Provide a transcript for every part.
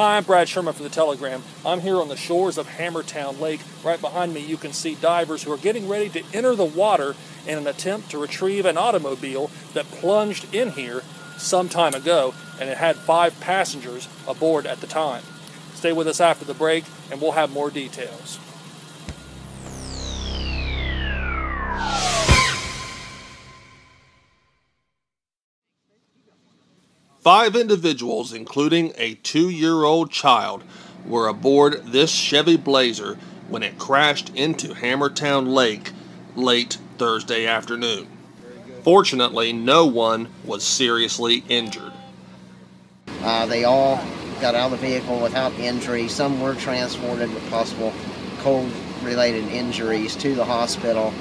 Hi, I'm Brad Sherman for the Telegram. I'm here on the shores of Hammertown Lake. Right behind me, you can see divers who are getting ready to enter the water in an attempt to retrieve an automobile that plunged in here some time ago, and it had five passengers aboard at the time. Stay with us after the break, and we'll have more details. Five individuals, including a two year old child, were aboard this Chevy Blazer when it crashed into Hammertown Lake late Thursday afternoon. Fortunately, no one was seriously injured. Uh, they all got out of the vehicle without injury. Some were transported with possible cold related injuries to the hospital.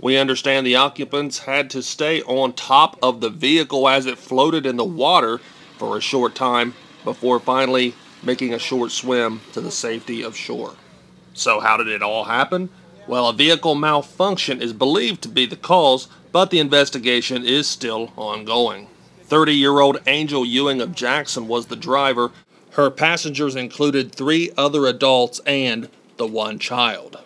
We understand the occupants had to stay on top of the vehicle as it floated in the water for a short time before finally making a short swim to the safety of shore. So, how did it all happen? Well, a vehicle malfunction is believed to be the cause, but the investigation is still ongoing. 30 year old Angel Ewing of Jackson was the driver. Her passengers included three other adults and the one child.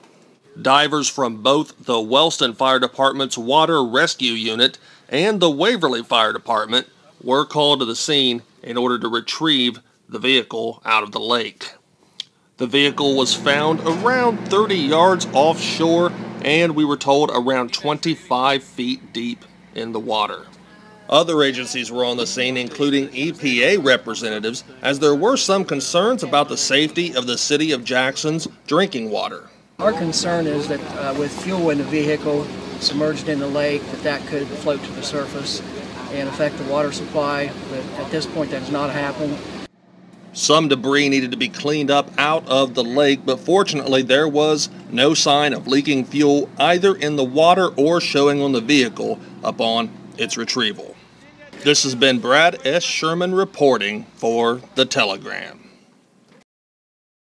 Divers from both the Wellston Fire Department's Water Rescue Unit and the Waverly Fire Department were called to the scene in order to retrieve the vehicle out of the lake. The vehicle was found around 30 yards offshore and we were told around 25 feet deep in the water. Other agencies were on the scene, including EPA representatives, as there were some concerns about the safety of the city of Jackson's drinking water. Our concern is that uh, with fuel in the vehicle submerged in the lake, that that could float to the surface and affect the water supply. But at this point, that has not happened. Some debris needed to be cleaned up out of the lake, but fortunately, there was no sign of leaking fuel either in the water or showing on the vehicle upon its retrieval. This has been Brad S. Sherman reporting for The Telegram.